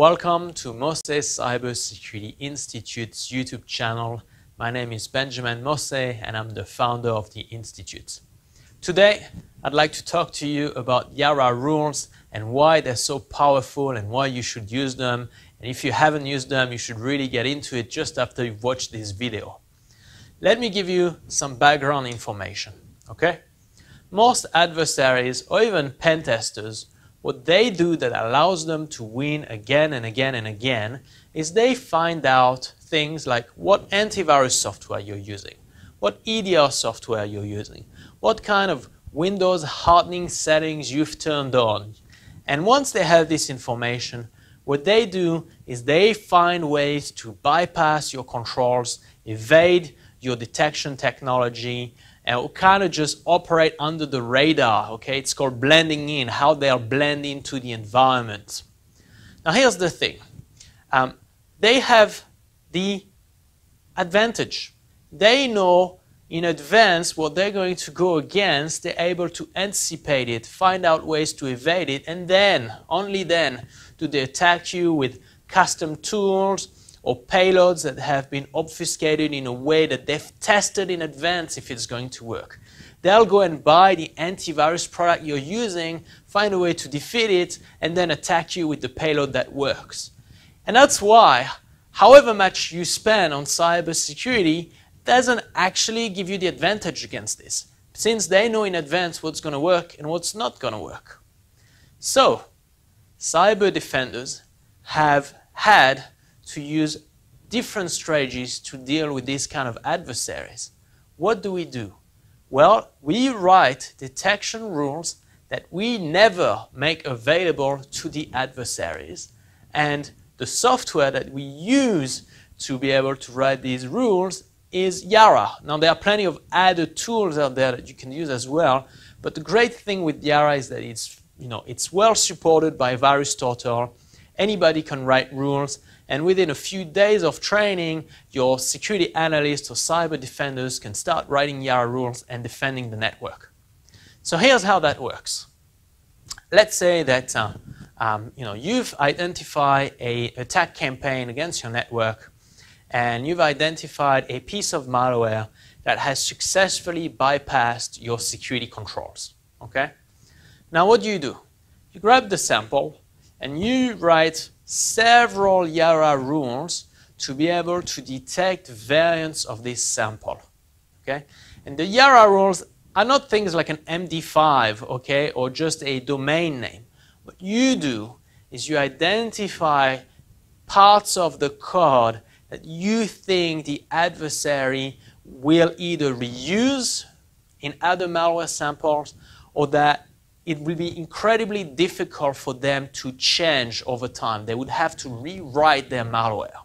Welcome to Mossé Cybersecurity Institute's YouTube channel. My name is Benjamin Mossé and I'm the founder of the Institute. Today, I'd like to talk to you about Yara rules and why they're so powerful and why you should use them. And if you haven't used them, you should really get into it just after you've watched this video. Let me give you some background information, okay? Most adversaries or even pen testers, what they do that allows them to win again and again and again is they find out things like what antivirus software you're using, what EDR software you're using, what kind of Windows hardening settings you've turned on. And once they have this information, what they do is they find ways to bypass your controls, evade your detection technology, and kind of just operate under the radar. Okay, it's called blending in, how they are blending into the environment. Now, here's the thing um, they have the advantage. They know in advance what they're going to go against, they're able to anticipate it, find out ways to evade it, and then, only then, do they attack you with custom tools or payloads that have been obfuscated in a way that they've tested in advance if it's going to work. They'll go and buy the antivirus product you're using, find a way to defeat it, and then attack you with the payload that works. And that's why, however much you spend on cybersecurity, doesn't actually give you the advantage against this, since they know in advance what's going to work and what's not going to work. So, cyber defenders have had to use different strategies to deal with these kind of adversaries. What do we do? Well, we write detection rules that we never make available to the adversaries. And the software that we use to be able to write these rules is Yara. Now, there are plenty of other tools out there that you can use as well, but the great thing with Yara is that it's, you know, it's well supported by VirusTotal. Anybody can write rules, and within a few days of training, your security analysts or cyber defenders can start writing Yara rules and defending the network. So here's how that works. Let's say that uh, um, you know, you've identified a attack campaign against your network and you've identified a piece of malware that has successfully bypassed your security controls. Okay? Now what do you do? You grab the sample and you write several Yara rules to be able to detect variants of this sample. Okay? And the Yara rules are not things like an MD5, okay, or just a domain name. What you do is you identify parts of the code that you think the adversary will either reuse in other malware samples or that it will be incredibly difficult for them to change over time. They would have to rewrite their malware.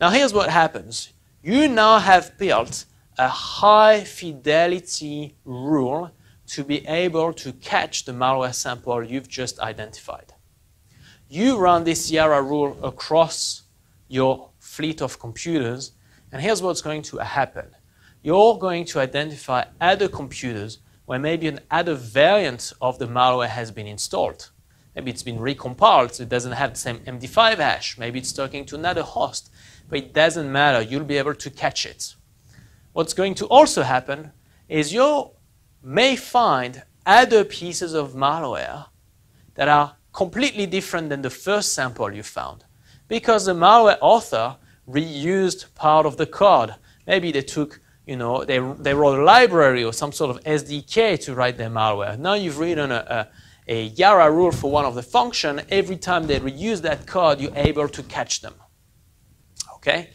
Now, here's what happens you now have built a high fidelity rule to be able to catch the malware sample you've just identified. You run this Yara rule across your fleet of computers, and here's what's going to happen. You're going to identify other computers where maybe an other variant of the malware has been installed. Maybe it's been recompiled, so it doesn't have the same MD5 hash. Maybe it's talking to another host, but it doesn't matter. You'll be able to catch it. What's going to also happen is you may find other pieces of malware that are completely different than the first sample you found because the malware author reused part of the code. Maybe they took, you know, they, they wrote a library or some sort of SDK to write their malware. Now you've written a, a, a Yara rule for one of the function. Every time they reuse that code, you're able to catch them. Okay?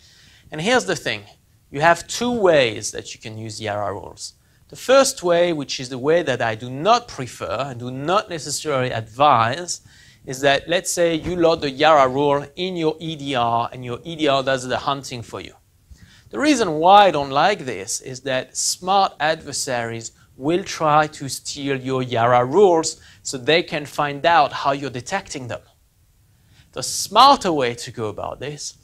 And here's the thing. You have two ways that you can use Yara rules. The first way, which is the way that I do not prefer and do not necessarily advise, is that let's say you load the Yara rule in your EDR and your EDR does the hunting for you. The reason why I don't like this is that smart adversaries will try to steal your Yara rules so they can find out how you're detecting them. The smarter way to go about this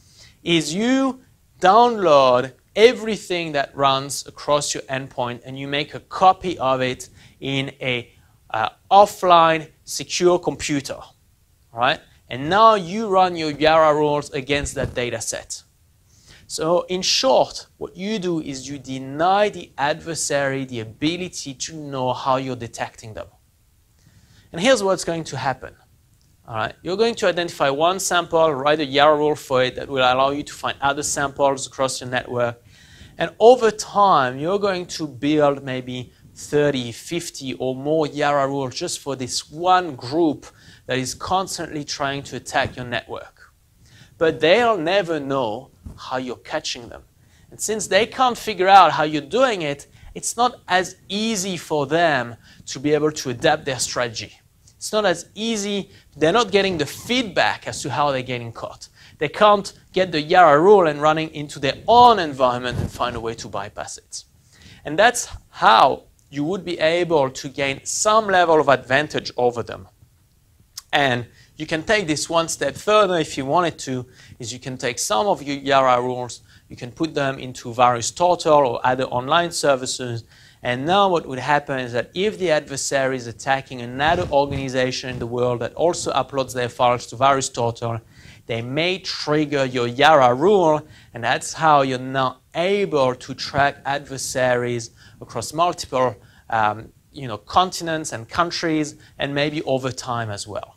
is you download everything that runs across your endpoint and you make a copy of it in a uh, offline secure computer right? And now you run your Yara rules against that data set. So in short, what you do is you deny the adversary the ability to know how you're detecting them. And here's what's going to happen. All right, you're going to identify one sample, write a Yara rule for it that will allow you to find other samples across your network. And over time, you're going to build maybe 30, 50 or more Yara rules just for this one group that is constantly trying to attack your network. But they'll never know how you're catching them. And since they can't figure out how you're doing it, it's not as easy for them to be able to adapt their strategy. It's not as easy, they're not getting the feedback as to how they're getting caught. They can't get the Yara rule and running into their own environment and find a way to bypass it. And that's how you would be able to gain some level of advantage over them. And you can take this one step further if you wanted to, is you can take some of your Yara rules, you can put them into various VirusTotal or other online services, and now what would happen is that if the adversary is attacking another organization in the world that also uploads their files to various VirusTotal, they may trigger your Yara rule, and that's how you're now able to track adversaries across multiple um, you know, continents and countries, and maybe over time as well.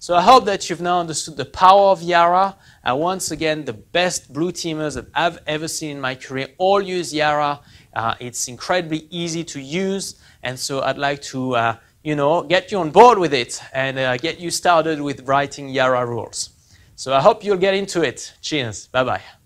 So I hope that you've now understood the power of Yara. And once again, the best blue teamers that I've ever seen in my career all use Yara. Uh, it's incredibly easy to use. And so I'd like to, uh, you know, get you on board with it and uh, get you started with writing Yara rules. So I hope you'll get into it. Cheers. Bye-bye.